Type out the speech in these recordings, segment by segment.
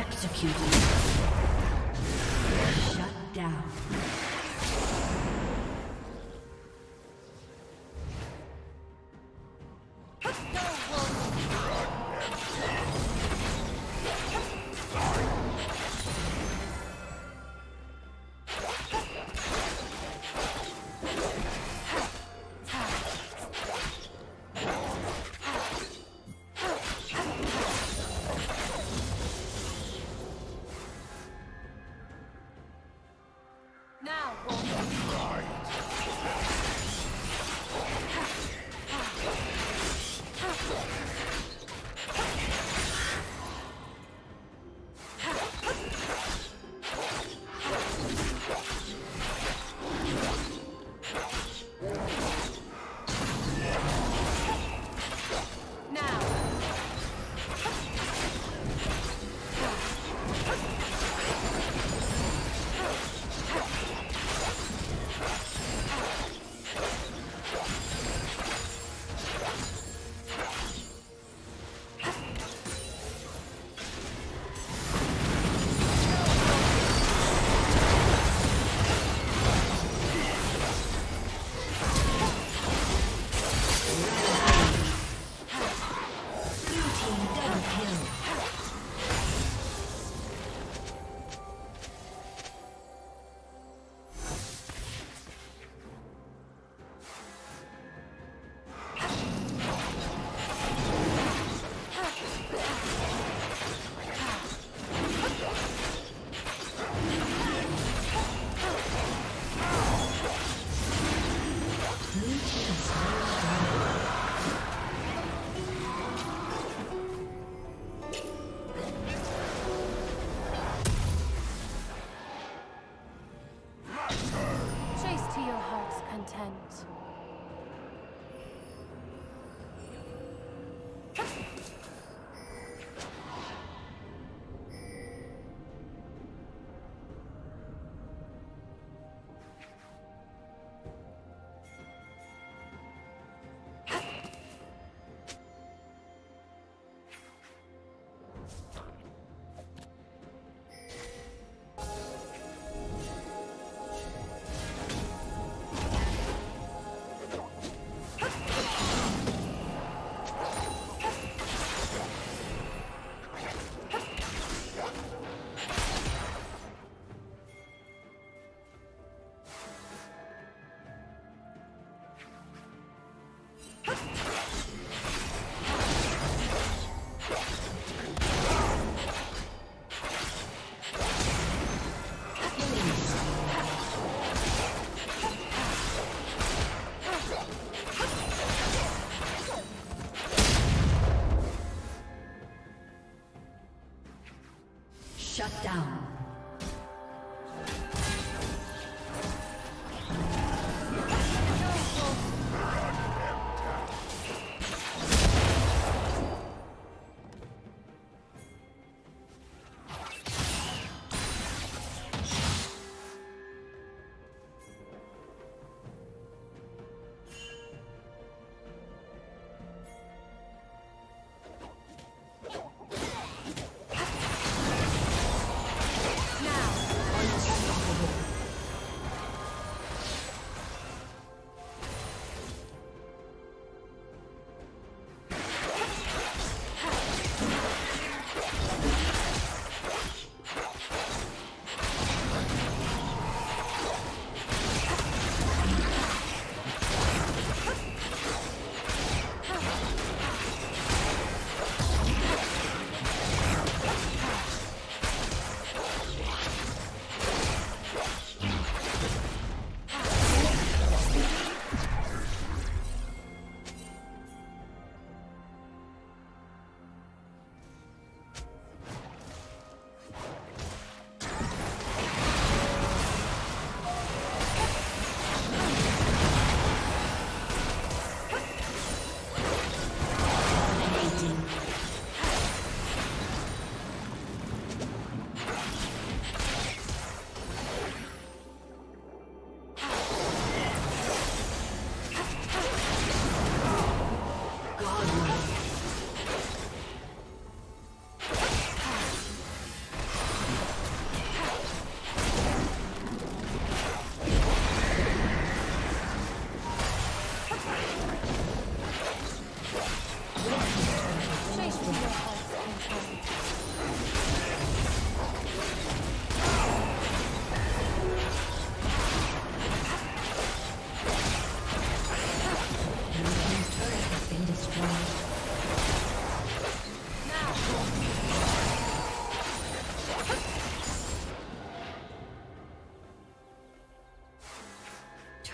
Executed. Shut down.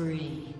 spree.